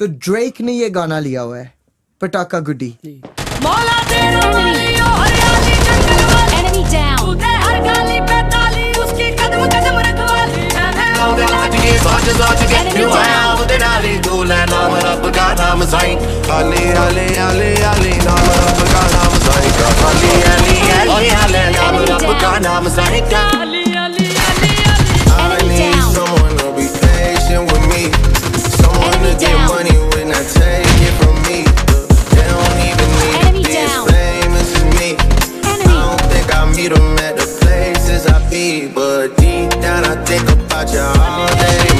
तो ड्रेक ने ये गाना लिया हुआ है पटाखा गुडी नाम be, but deep down I think about you all day.